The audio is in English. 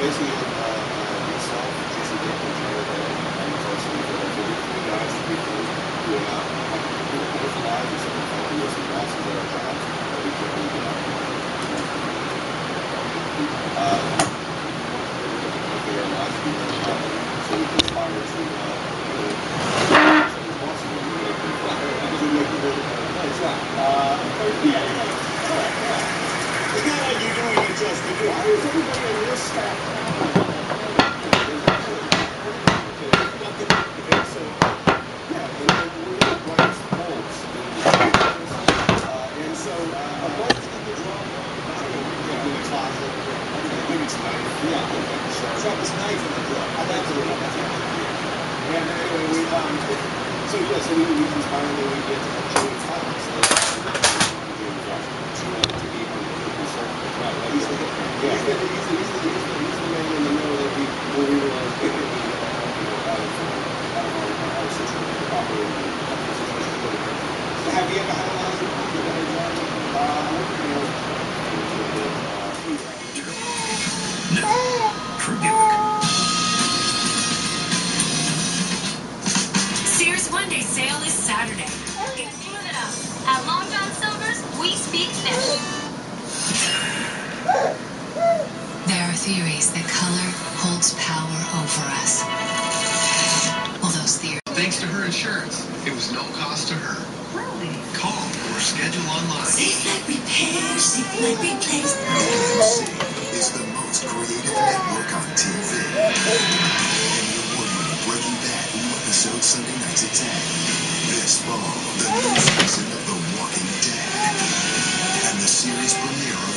பேசி Yeah, okay, sure. Drop his knife in the drum. I like to do that. And anyway, we, um, so yeah, so we, we conspire and then we Sears One Day sale is Saturday. Give it up. At Long John Silver's, we speak fish. There are theories that color holds power over us. Well, those theories. Thanks to her insurance, it was no cost to her. Really? Call or schedule online. Safelite repair, Safelite replace. AMC is the most creative network on TV. Emmy award-winning Breaking Bad new episode Sunday nights at 10. This fall, the new season of The Walking Dead. And the series premiere